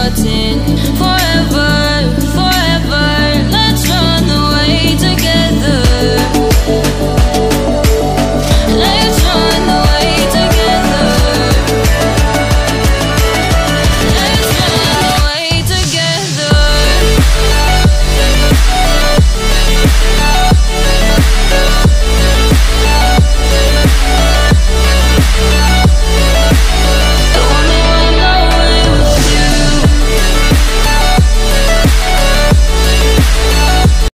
curtain